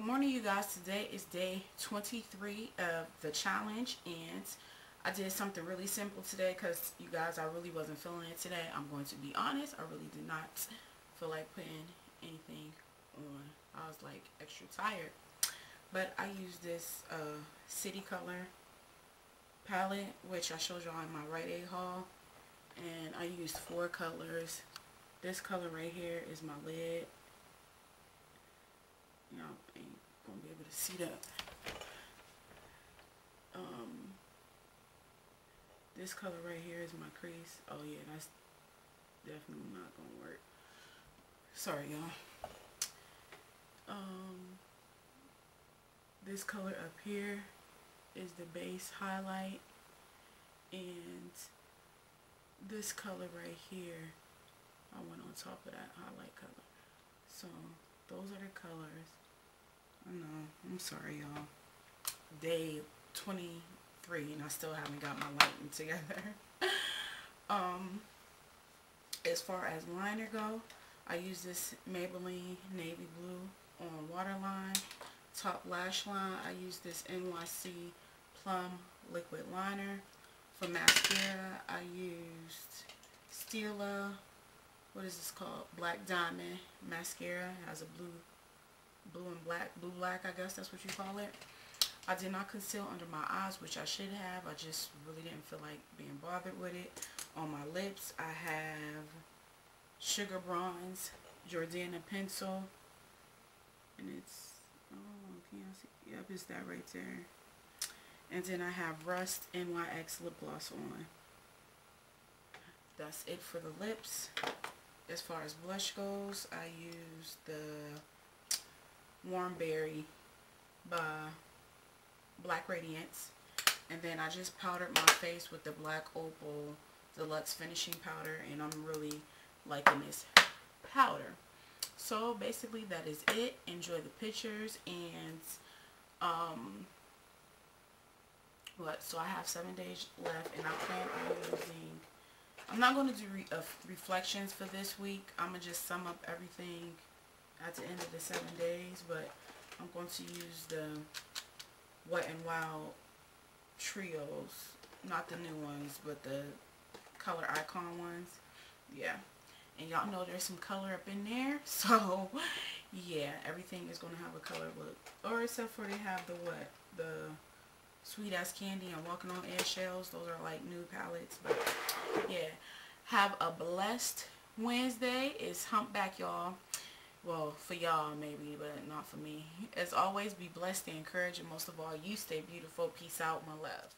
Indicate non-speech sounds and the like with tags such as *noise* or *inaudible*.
Good morning you guys. Today is day 23 of the challenge and I did something really simple today because you guys I really wasn't feeling it today. I'm going to be honest. I really did not feel like putting anything on. I was like extra tired. But I used this uh, City Color palette which I showed y'all in my Rite Aid haul and I used four colors. This color right here is my lid y'all ain't gonna be able to see that. Um, this color right here is my crease. Oh yeah, that's definitely not gonna work. Sorry y'all. Um, this color up here is the base highlight and this color right here I went on top of that highlight color so those are the colors sorry, y'all. Day 23, and I still haven't got my lighting *laughs* together. um, as far as liner go, I use this Maybelline Navy Blue on waterline. Top lash line, I use this NYC Plum Liquid Liner. For mascara, I used Stila, what is this called? Black Diamond Mascara. It has a blue blue and black, blue black I guess that's what you call it. I did not conceal under my eyes, which I should have. I just really didn't feel like being bothered with it. On my lips, I have Sugar Bronze Jordana Pencil. And it's, oh, can you see? Yep, it's that right there. And then I have Rust NYX Lip Gloss on. That's it for the lips. As far as blush goes, I use the Warm Berry by Black Radiance. And then I just powdered my face with the Black Opal Deluxe Finishing Powder. And I'm really liking this powder. So basically that is it. Enjoy the pictures. And um, what? So I have seven days left. And I plan on using... I'm not going to do re uh, reflections for this week. I'm going to just sum up everything at the end of the seven days, but I'm going to use the Wet n Wild trios, not the new ones, but the color icon ones. Yeah. And y'all know there's some color up in there. *laughs* So, yeah, everything is going to have a color look. Or except for they have the what? The Sweet As Candy and Walking on Eggshells. Those are like new palettes. But, yeah. Have a blessed Wednesday. It's Humpback, y'all. Well, for y'all maybe, but not for me. As always, be blessed, and encouraged, and most of all, you stay beautiful. Peace out, my love.